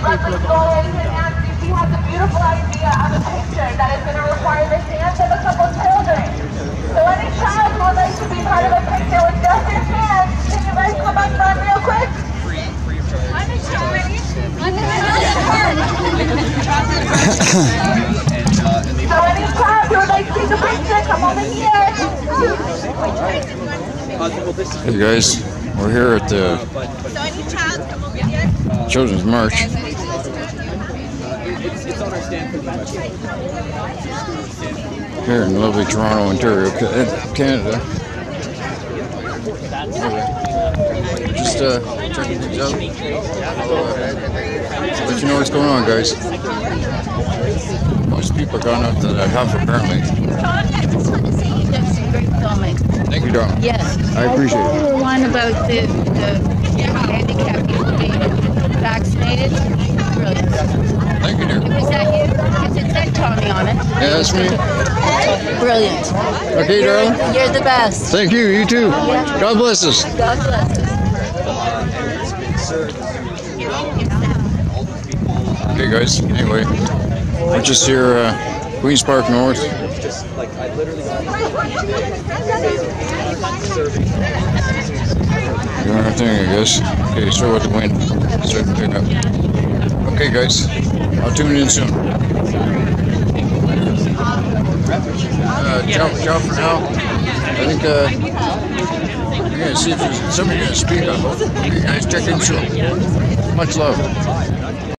and she has a beautiful idea on the picture that is going to require the hands of a couple children. So any child who would like to be part of a picture with just your hands, can you guys come up front real quick? So any child who would like to take a picture, come over here. Hey guys, we're here at the So any child come over here. Children's March. Here in lovely Toronto, Ontario, uh, Canada. Just uh, checking things out. Uh, let you know what's going on, guys. Most people are gone up to that half apparently. That's great filming. Thank you, darling. Yes. I appreciate it. One about the, the people being vaccinated. Brilliant. Thank you, dear. Was that you? Because it said Tommy. Yeah, that's me. Brilliant. Okay, darling. You're the best. Thank you. You too. God bless us. God bless us. Okay, guys. Anyway, we're just here, uh, Queens Park North. Doing our thing, I guess. Okay, so with the wind. Starting to pick up. Okay, guys. I'll tune in soon. Uh, ciao for now. I think, uh, we're gonna see if there's somebody gonna speak up. Okay, guys, check in soon. Much love.